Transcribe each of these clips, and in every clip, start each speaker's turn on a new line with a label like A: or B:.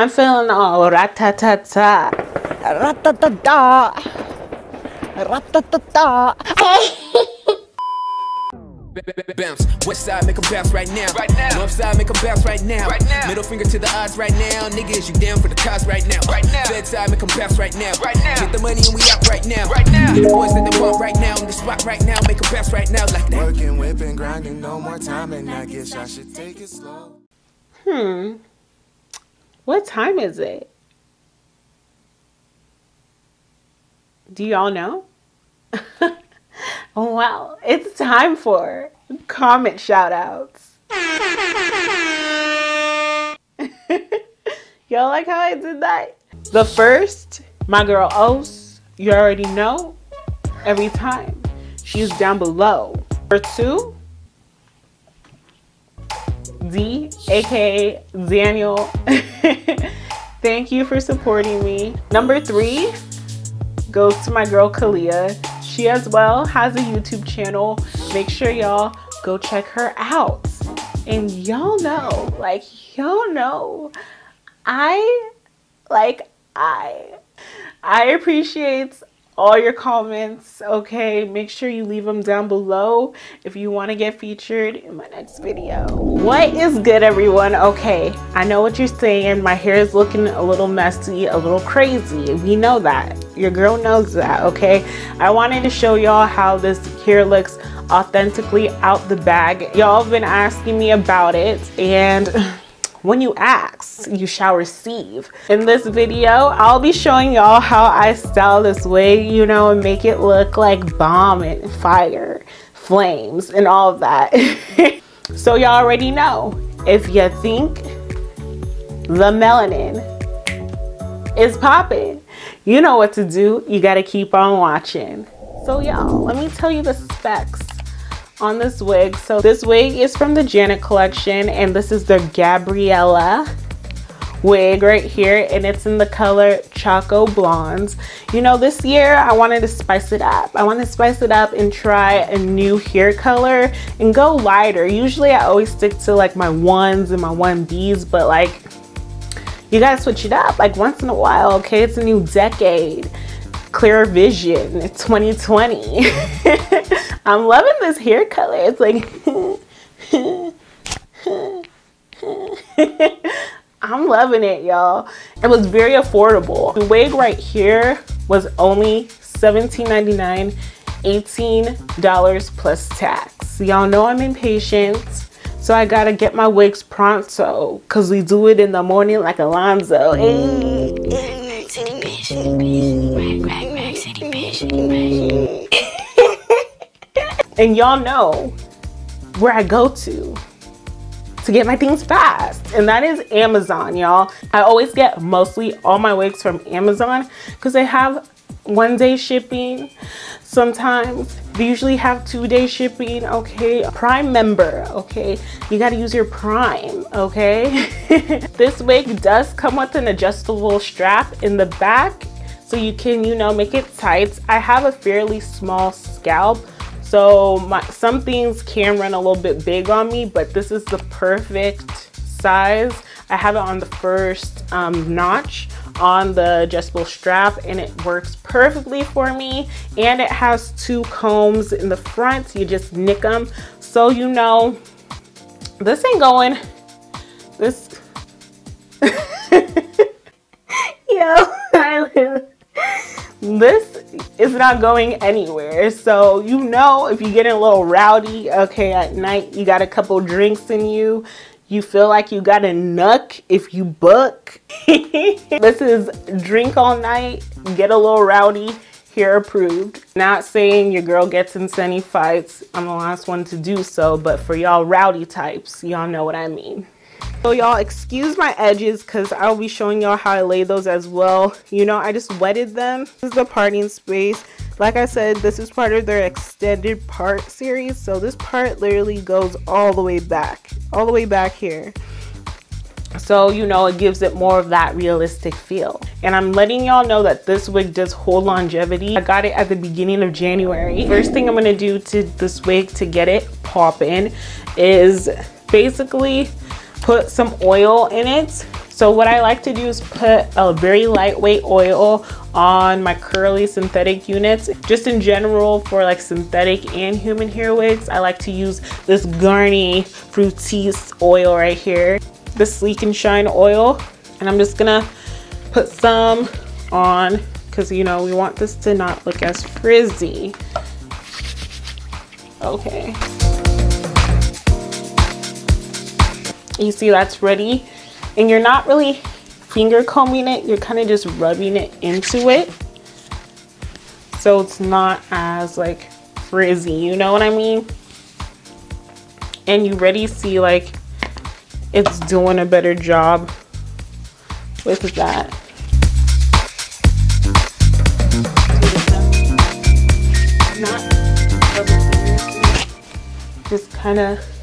A: I'm feeling all ratatata.
B: Ratatata. Ratatata.
C: Bounce. West side, make 'em bounce right now. Right now. North side, make 'em bounce right now. Right now. Middle finger to the odds right now. Nigga, is you down for the cause right now? Right now. Fed side, make 'em bounce right now. Right now. Get the money and we out right now. Right now. Get the boys that they want right now. On the spot right now. Make 'em bounce right now like that.
D: Working, whipping, grinding, no more time, and I guess I should take it slow.
A: Hmm. What time is it? Do y'all know? well, it's time for comment shout outs. y'all like how I did that? The first, my girl Ose, you already know. Every time. She's down below. Number two, D, aka Daniel. Thank you for supporting me. Number three goes to my girl Kalia. She as well has a YouTube channel. Make sure y'all go check her out. And y'all know, like y'all know, I like I I appreciate all your comments okay? Make sure you leave them down below. If you want to get featured in my next video. What is good everyone? Okay i know what you're saying. My hair is looking a little messy a little crazy. We know that. Your girl knows that okay? I wanted to show y'all how this hair looks authentically out the bag. Y'all have been asking me about it and when you ask, you shall receive. In this video, I'll be showing y'all how I style this wig, you know, and make it look like bomb and fire, flames, and all of that. so y'all already know, if you think the melanin is popping, you know what to do. You gotta keep on watching. So y'all, let me tell you the specs on this wig. So this wig is from the Janet collection and this is their Gabriela wig right here and it's in the color Choco Blondes. You know, this year I wanted to spice it up. I want to spice it up and try a new hair color and go lighter. Usually I always stick to like my ones and my 1Bs, but like you gotta switch it up like once in a while, okay? It's a new decade. Clear vision, it's 2020. I'm loving this hair color. It's like, I'm loving it, y'all. It was very affordable. The wig right here was only $17.99, $18 plus tax. Y'all know I'm impatient. So I gotta get my wigs pronto because we do it in the morning like Alonzo. Hey, mm. And y'all know where I go to to get my things fast. And that is Amazon y'all. I always get mostly all my wigs from Amazon because they have one day shipping. Sometimes they usually have two day shipping okay? Prime member okay? You got to use your prime okay? This wig does come with an adjustable strap in the back so you can you know make it tight I have a fairly small scalp so my, some things can run a little bit big on me, but this is the perfect size. I have it on the first um, notch on the adjustable strap and it works perfectly for me. And it has two combs in the front. You just nick them. So you know, this ain't going, this, yo, I this is not going anywhere. So you know if you get a little rowdy, okay, at night you got a couple drinks in you, you feel like you got a nuck if you book. this is drink all night, get a little rowdy, here approved. Not saying your girl gets into any fights. I'm the last one to do so, but for y'all rowdy types, y'all know what I mean. So y'all excuse my edges because I'll be showing y'all how I lay those as well. You know, I just wetted them. This is the parting space. Like I said, this is part of their extended part series. So this part literally goes all the way back, all the way back here. So, you know, it gives it more of that realistic feel. And I'm letting y'all know that this wig does hold longevity. I got it at the beginning of January. First thing I'm gonna do to this wig to get it popping is basically put some oil in it So what I like to do is put a very lightweight oil on my curly synthetic units. Just in general for like synthetic and human hair wigs, I like to use this Garnier Fructis oil right here. The Sleek and Shine oil. And I'm just gonna put some on because you know we want this to not look as frizzy. Okay. You see that's ready and you're not really finger combing it, you're kind of just rubbing it into it. So it's not as like frizzy, you know what I mean? And you already see like it's doing a better job with that. Just kind of,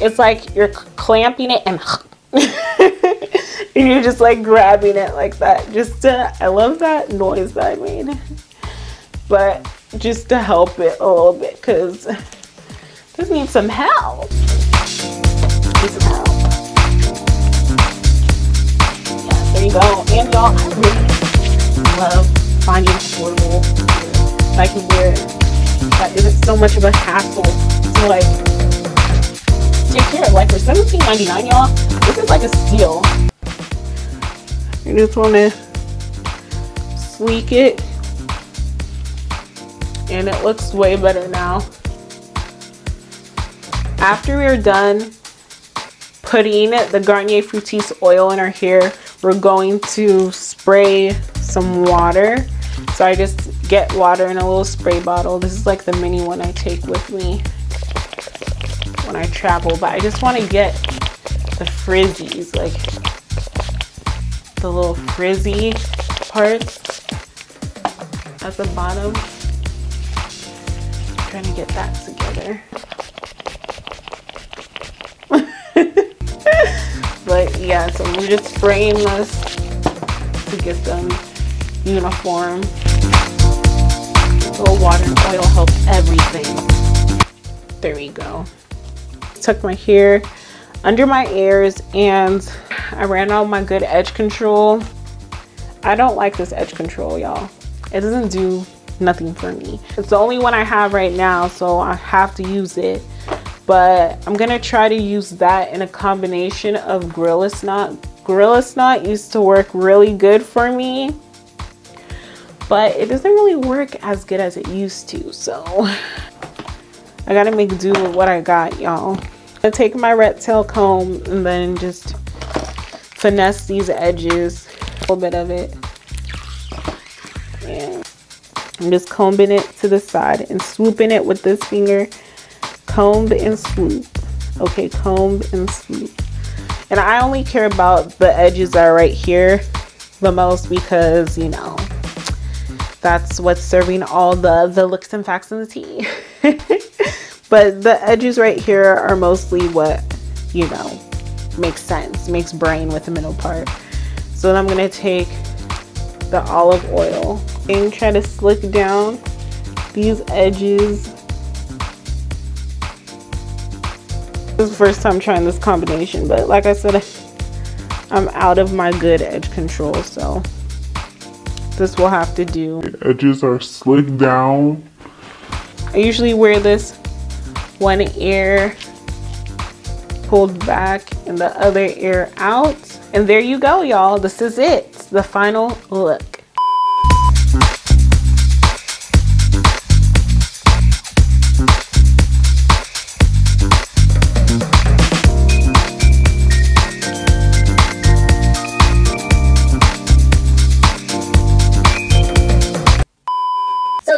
A: it's like you're clamping it and and you're just like grabbing it like that just to i love that noise that i made but just to help it a little bit because this needs some help. Need some help. Yeah there you go. And y'all i really love finding affordable i can wear that isn't so much of a hassle to like take care like for 17.99 y'all this is like a steal. You just want to sleek it? And it looks way better now. After we're done putting the Garnier Fructis oil in our hair we're going to spray some water. So I just get water in a little spray bottle. This is like the mini one I take with me when I travel but I just want to get the frizzies like the little frizzy parts at the bottom. I'm trying to get that together. But yeah so we're just spraying this to get them uniform. A little water and oil helps everything. There we go tuck my hair under my ears and I ran out my good edge control. I don't like this edge control, y'all. It doesn't do nothing for me. It's the only one I have right now, so I have to use it. But I'm gonna try to use that in a combination of Gorilla Snot. Gorilla Snot used to work really good for me, but it doesn't really work as good as it used to, so I gotta make do with what I got, y'all. I take my red tail comb and then just finesse these edges, a little bit of it. And I'm just combing it to the side and swooping it with this finger. Comb and swoop. Okay, comb and swoop. And I only care about the edges that are right here the most because, you know, that's what's serving all the, the looks and facts and the tea. But the edges right here are mostly what, you know, makes sense, makes brain with the middle part. So then I'm gonna take the olive oil and try to slick down these edges. This is the first time trying this combination, but like I said, I'm out of my good edge control, so this will have to do.
E: The edges are slicked down.
A: I usually wear this one ear pulled back and the other ear out. And there you go, y'all. This is it. The final look.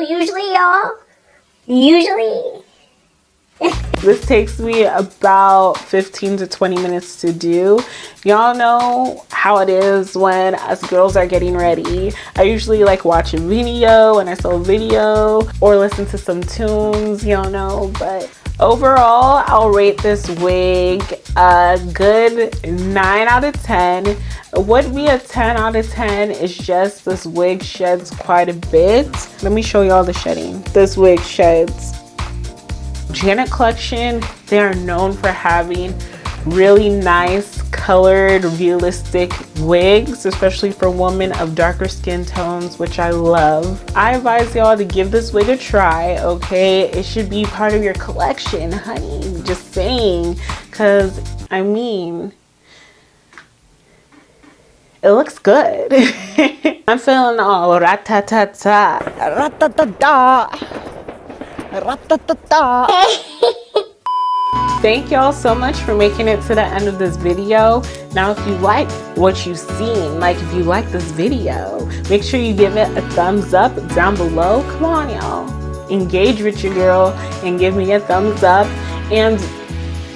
B: Usually, y'all, usually
A: this takes me about 15 to 20 minutes to do. Y'all know how it is when us girls are getting ready. I usually like watch a video and I saw video or listen to some tunes, y'all know, but overall I'll rate this wig a good 9 out of 10. would be a 10 out of 10 is just this wig sheds quite a bit. Let me show y'all the shedding. This wig sheds Janet Collection, they are known for having really nice colored realistic wigs especially for women of darker skin tones which I love. I advise y'all to give this wig a try okay? It should be part of your collection honey. Just saying. Because I mean it looks good. I'm feeling all ratatata. Ratatata. Ratatata Thank y'all so much for making it to the end of this video. Now, if you like what you've seen, like if you like this video, make sure you give it a thumbs up down below. Come on, y'all. Engage with your girl and give me a thumbs up. And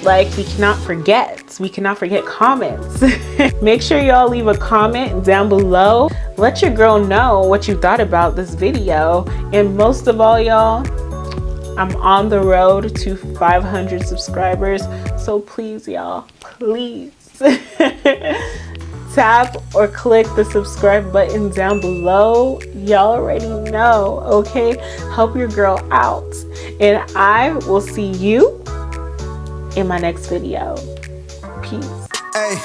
A: like, we cannot forget, we cannot forget comments. make sure y'all leave a comment down below. Let your girl know what you thought about this video. And most of all, y'all, I'm on the road to 500 subscribers. So please, y'all, please tap or click the subscribe button down below. Y'all already know, okay? Help your girl out. And I will see you in my next video. Peace.
D: Hey,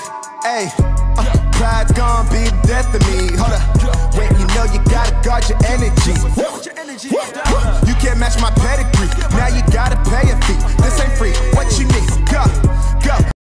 D: hey, uh, pride's gonna be death me. Hold up, you know you gotta guard your energy. Can't match my pedigree. Now you gotta pay a fee. This ain't free. What you need? Go, go.